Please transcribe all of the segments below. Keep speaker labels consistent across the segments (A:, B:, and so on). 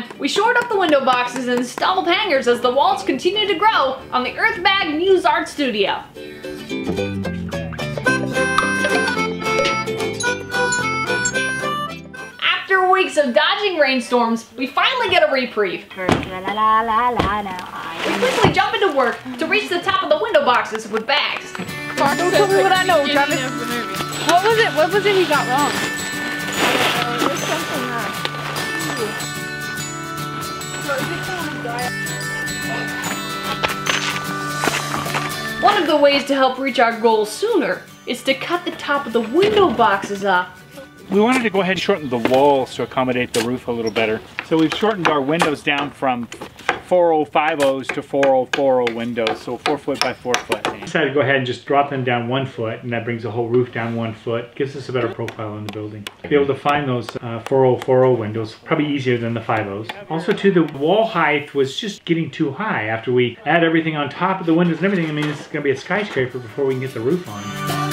A: time, we shored up the window boxes and installed hangers as the walls continue to grow on the Earthbag Muse Art Studio. After weeks of dodging rainstorms, we finally get a reprieve. We quickly jump into work to reach the top of the window boxes with bags.
B: Don't tell me what I know, Travis. What was it? What was it he got wrong?
A: One of the ways to help reach our goal sooner is to cut the top of the window boxes off.
C: We wanted to go ahead and shorten the walls to accommodate the roof a little better. So we've shortened our windows down from 4050s to 4040 windows, so four foot by four foot. Decided to go ahead and just drop them down one foot, and that brings the whole roof down one foot. Gives us a better profile on the building. Be able to find those uh, 4040 windows, probably easier than the 50s. Also, too, the wall height was just getting too high. After we add everything on top of the windows and everything, I mean, it's going to be a skyscraper before we can get the roof on.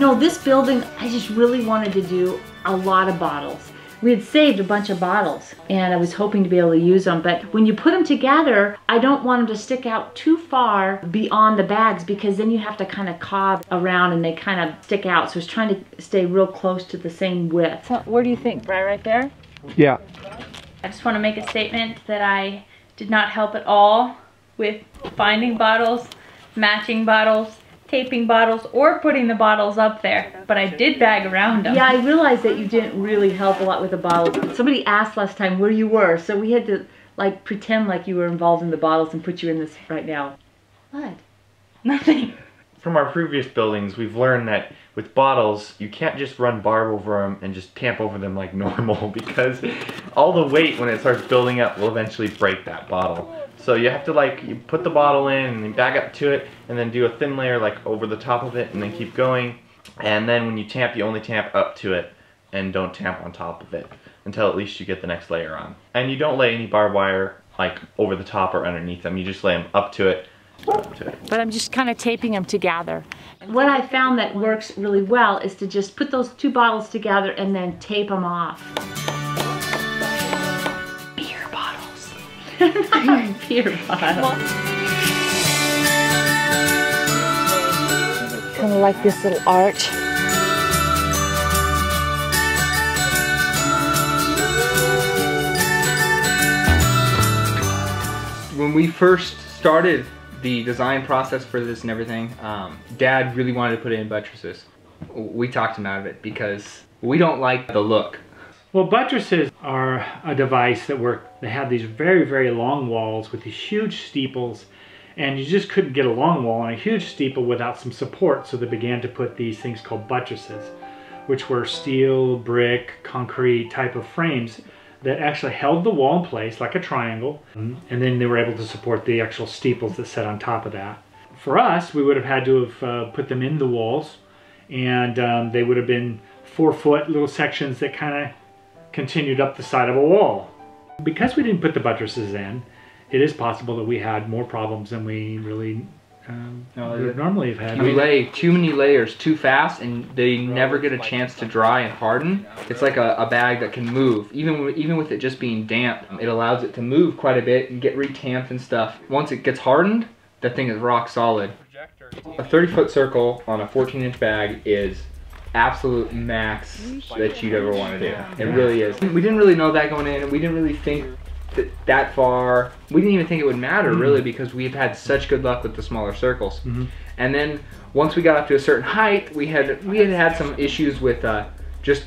D: No, this building, I just really wanted to do a lot of bottles. We had saved a bunch of bottles and I was hoping to be able to use them, but when you put them together, I don't want them to stick out too far beyond the bags because then you have to kind of cob around and they kind of stick out. So I was trying to stay real close to the same width.
B: So, where do you think, Bri? Right there?
C: Yeah.
A: I just want to make a statement that I did not help at all with finding bottles, matching bottles, taping bottles, or putting the bottles up there. But I did bag around them.
D: Yeah, I realized that you didn't really help a lot with the bottles. Somebody asked last time where you were, so we had to like pretend like you were involved in the bottles and put you in this right now. What?
A: Nothing.
E: From our previous buildings, we've learned that with bottles, you can't just run barb over them and just tamp over them like normal because all the weight when it starts building up will eventually break that bottle. So you have to like, you put the bottle in and then back up to it and then do a thin layer like over the top of it and then keep going. And then when you tamp, you only tamp up to it and don't tamp on top of it until at least you get the next layer on. And you don't lay any barbed wire like over the top or underneath them. You just lay them up to it, up to it.
B: But I'm just kind of taping them together.
D: What I found that works really well is to just put those two bottles together and then tape them off.
A: Beer
D: bottle.
B: Kind of like this little arch.
F: when we first started the design process for this and everything, um, Dad really wanted to put in buttresses. We talked him out of it because we don't like the look.
C: Well, buttresses are a device that work. They have these very, very long walls with these huge steeples, and you just couldn't get a long wall on a huge steeple without some support. So they began to put these things called buttresses, which were steel, brick, concrete type of frames that actually held the wall in place like a triangle, and then they were able to support the actual steeples that sat on top of that. For us, we would have had to have uh, put them in the walls, and um, they would have been four foot little sections that kind of continued up the side of a wall. Because we didn't put the buttresses in, it is possible that we had more problems than we really um,
F: No,
C: would normally have had.
F: You lay too many layers too fast and they never get a chance to dry and harden. It's like a, a bag that can move. Even, with- even with it just being damp, it allows it to move quite a bit and get retamped and stuff. Once it gets hardened, that thing is rock solid. A 30 foot circle on a 14 inch bag is absolute max that you'd ever want to do. It really is. We didn't really know that going in we didn't really think that, that far. We didn't even think it would matter really because we've had such good luck with the smaller circles. And then once we got up to a certain height, we had we had had some issues with uh, just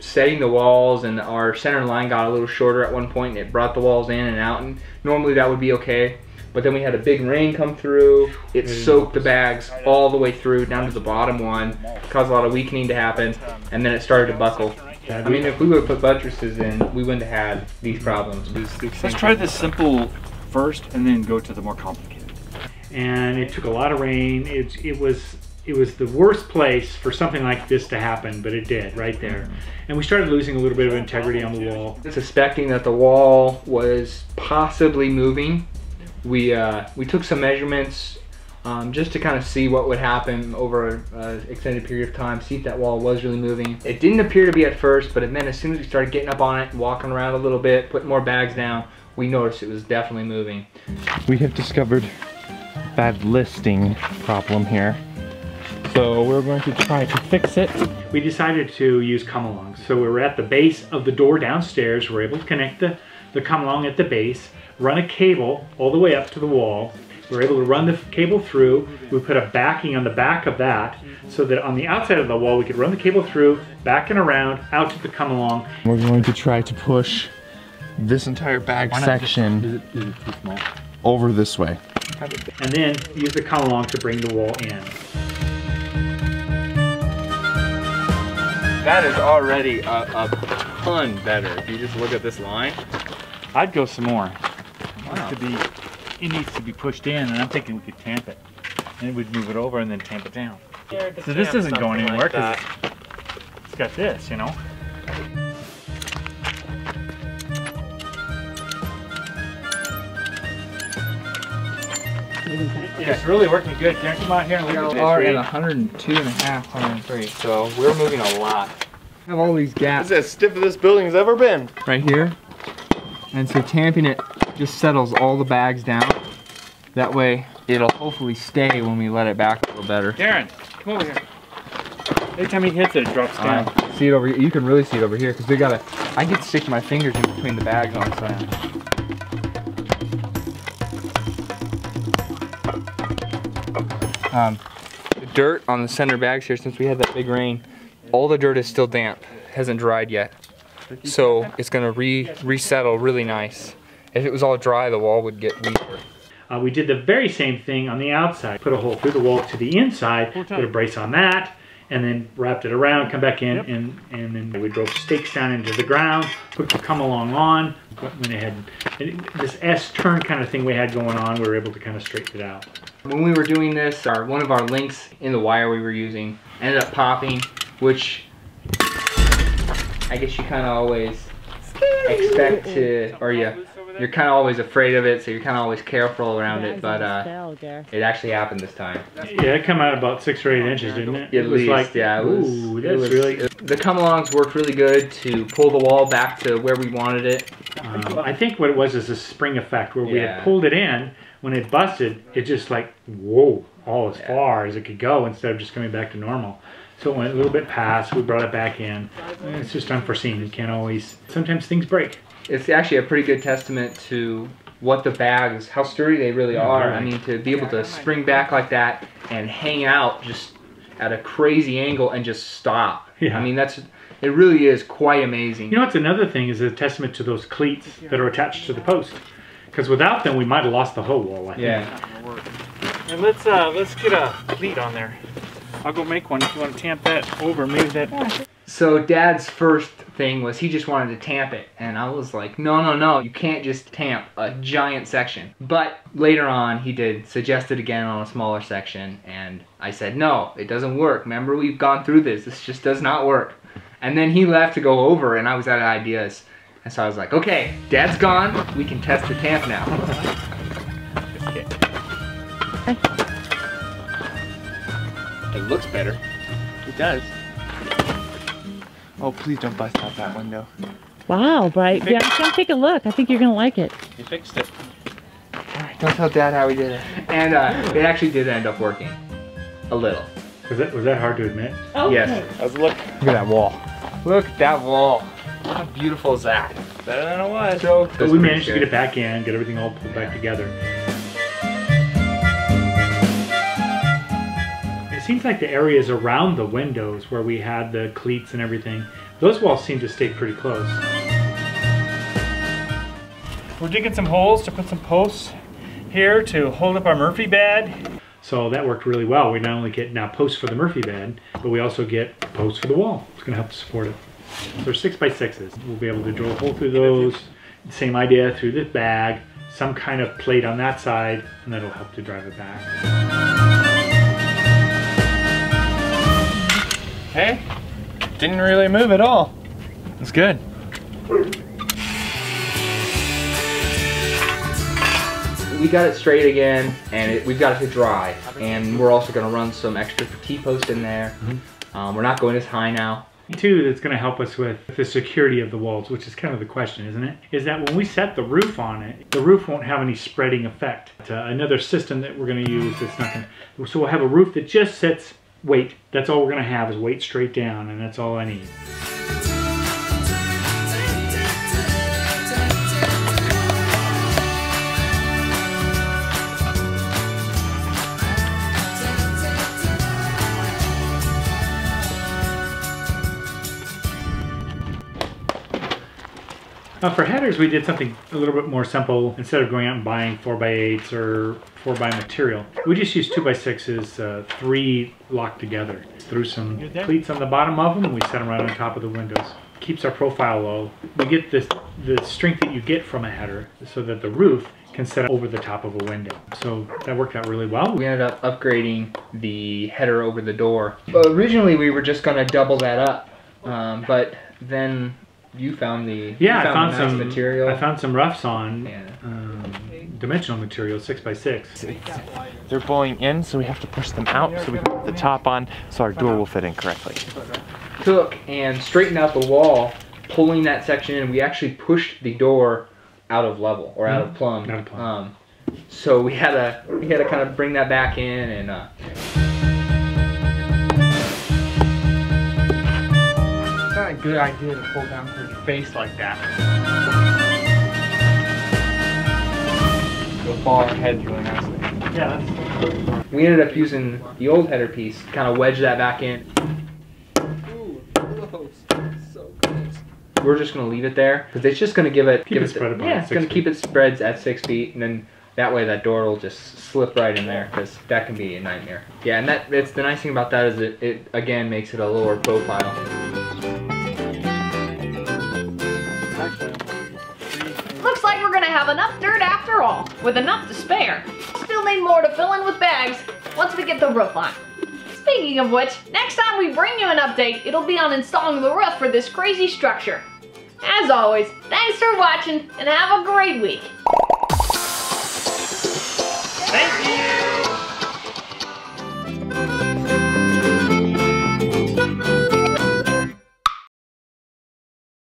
F: setting the walls, and our center line got a little shorter at one point, and it brought the walls in and out. And normally that would be okay, but then we had a big rain come through. It soaked the bags all the way through down to the bottom one, caused a lot of weakening to happen, and then it started to buckle. I mean, if we would have put buttresses in, we wouldn't have had these problems.
C: Let's try the simple first and then go to the more complicated. And it took a lot of rain. It, it was it was the worst place for something like this to happen, but it did right there. Mm-hmm. And we started losing a little bit of integrity on the wall.
F: suspecting that the wall was possibly moving. We uh, we took some measurements um, just to kind of see what would happen over an extended period of time, see if that wall was really moving. It didn't appear to be at first, but then as soon as we started getting up on it, walking around a little bit, putting more bags down, we noticed it was definitely moving.
G: We have discovered bad listing problem here. So we're going to try to fix it.
C: We decided to use come along. So we were at the base of the door downstairs. We are able to connect the, the come along at the base, run a cable all the way up to the wall. We were able to run the cable through. We put a backing on the back of that so that on the outside of the wall we could run the cable through, back and around, out to the come along.
G: We're going to try to push this entire back section over this way.
C: And then use the come along to bring the wall in.
F: That is already a, a ton better. If you just look at this line.
C: I'd go some more.
F: Wow.
C: to be, it needs to be pushed in, and I'm thinking we could tamp it. And we'd move it over and then tamp it down. So this isn't going anywhere because it's got this, you know? Yeah, it's really working good. Darren, come out here and look at
F: We
C: this.
F: are at 102 and a half, 103. So we're moving a lot. have all these gaps This
G: as stiff as this building has ever been.
F: right here. And so tamping it just settles all the bags down. That way it'll hopefully stay when we let it back a little better.
C: Darren, come over here. Every time he hits it, it drops down.
F: Uh, see it over here. You can really see it over here because they got to I get to stick my fingers in between the bags on the side. Um, the dirt on the center bags here, since we had that big rain, all the dirt is still damp. hasn't dried yet. So it's gonna re resettle really nice. If it was all dry, the wall would get weaker.
C: Uh, we did the very same thing on the outside. Put a hole through the wall to the inside, put a brace on that, and then wrapped it around, come back in, and, and then we drove stakes down into the ground, put the come along on, went ahead. And this S turn kind of thing we had going on, we were able to kind of straighten it out.
F: When we were doing this, our one of our links in the wire we were using ended up popping, which I guess you kind of always expect to, or you, you're kind of always afraid of it, so you're kind of always careful around it. But uh, it actually happened this time.
C: Yeah, it come out about six or eight inches, didn't it?
F: At
C: it was
F: least,
C: like,
F: yeah, it was.
C: ooh,
F: it was-
C: really.
F: The come-alongs worked really good to pull the wall back to where we wanted it.
C: Um, I think what it was is a spring effect where we had pulled it in. When it busted, it just like whoa, all as
F: Yeah.
C: far as it could go instead of just coming back to normal. So it went a little bit past. We brought it back in. It's just unforeseen. You can't always. Sometimes things break.
F: It's actually a pretty good testament to what the bags, how sturdy they really
C: Yeah,
F: are.
C: right.
F: I mean, to be able to spring back like that and hang out just at a crazy angle and just stop.
C: Yeah.
F: I mean, that's it. Really is quite amazing.
C: You know what's another thing is a testament to those cleats that are attached to the post. Because without them, we might have lost the whole wall. I think.
F: yeah.
C: And let's uh, let's get a cleat on there. I'll go make one if you want to tamp that over. Maybe that.
F: So Dad's first thing was he just wanted to tamp it, and I was like, no, no, no, you can't just tamp a giant section. But later on, he did suggest it again on a smaller section, and I said, no, it doesn't work. Remember, we've gone through this. This just does not work. And then he left to go over, and I was out of ideas. And so I was like, okay, Dad's gone. We can test the tamp now.
G: It looks better. It does. Oh, please don't bust out that window.
D: Wow, Bright. Yeah, come take a look. I think you're gonna like it.
G: You fixed it.
F: Alright, don't tell Dad how we did it. And uh, it actually did end up working. A little.
C: Was that was that hard to admit?
F: Yes.
G: Let's look.
F: Look at that wall. Look at that wall. How beautiful is that?
G: Better than it was.
F: So
C: But we managed to get it back in, get everything all pulled back together. Seems like the areas around the windows where we had the cleats and everything, those walls seem to stay pretty close. We're digging some holes to put some posts here to hold up our Murphy bed. So that worked really well. We not only get now posts for the Murphy bed, but we also get posts for the wall. It's gonna help to support it. So they're six by sixes. We'll be able to drill a hole through those. Same idea through this bag, some kind of plate on that side, and that'll help to drive it back.
G: Hey, didn't really move at all. It's good.
F: we got it straight again, and it, we've got it to dry. And we're also gonna run some extra T-post in there. Um, we're not going as high now.
C: Two that's going to help us with the security of the walls, which is kind of the question, isn't it? Is that when we set the roof on it, the roof won't have any spreading effect. Uh, another system that we're going to use that's not going to, so we'll have a roof that just sits weight. That's all we're going to have is weight straight down, and that's all I need. Uh, for headers, we did something a little bit more simple. Instead of going out and buying 4x8s or 4x material, we just used 2x6s, uh, three locked together. Threw some cleats on the bottom of them, and we set them right on top of the windows. Keeps our profile low. We get this the strength that you get from a header so that the roof can set over the top of a window. So that worked out really well.
F: We ended up upgrading the header over the door. But originally we were just gonna double that up, um, but then you found the
C: Yeah,
F: you
C: I found
F: the nice
C: some
F: material.
C: I found some roughs on
F: Yeah.
C: um, dimensional material, six by six.
G: They're bowling in, so we have to push them out so we can put the top on so our door will fit in correctly.
F: took and straightened out the wall, pulling that section in. We actually pushed the door out of level or out of plumb.
C: Out of plumb.
F: Um, so we had to we had to kind of bring that back in and uh,
B: good idea to pull down her face like that.
F: go far ahead really nicely.
C: Yeah, that's
F: We ended up using the old header piece, kind of wedge that back in. Ooh, close. So close. We're just gonna leave it there because it's just gonna give it
C: Keep
F: give
C: it
F: the-
C: spread about
F: yeah, it's gonna keep it spreads at six feet, and then that way that door will just slip right in there because that can be a nightmare. Yeah, and that it's the nice thing about that is it it again makes it a lower profile.
H: With enough to spare. Still need more to fill in with bags once we get the roof on. Speaking of which, next time we bring you an update, it'll be on installing the roof for this crazy structure. As always, thanks for watching and have a great week.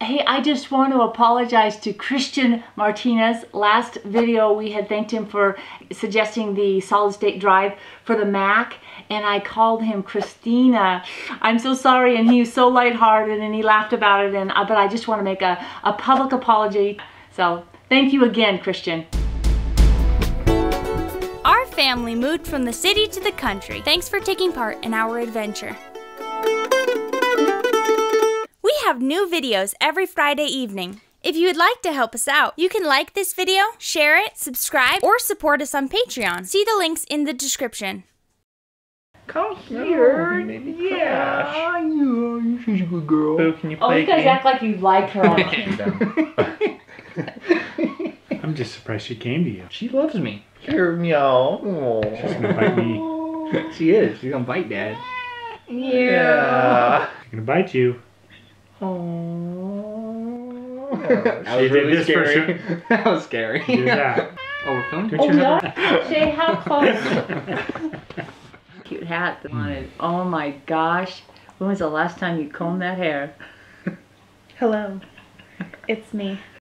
D: Hey, I just want to apologize to Christian Martinez. Last video we had thanked him for suggesting the solid state drive for the Mac and I called him Christina. I'm so sorry and he was so lighthearted and he laughed about it and uh, but I just want to make a, a public apology. So thank you again, Christian.
I: Our family moved from the city to the country. Thanks for taking part in our adventure. We have new videos every Friday evening. If you would like to help us out, you can like this video, share it, subscribe, or support us on Patreon. See the links in the description.
F: Come here, yeah, you, she's a good girl.
E: Boo, can you
D: Oh,
E: play
D: you guys
E: game?
D: act like you like her on camera.
C: I'm just surprised she came to you.
F: She loves me.
E: Here, meow.
C: She's gonna bite me.
F: She is. She's gonna bite Dad.
E: Yeah.
C: She's gonna bite you.
F: That
C: She
F: was
C: did
F: really
C: this for
F: scary. that was scary.
C: Do that.
F: Oh, we're filming?
C: Don't
D: Oh
C: you
D: yeah? Shae, how close? Cute hat that wanted. Oh my gosh. When was the last time you combed that hair?
A: Hello, it's me.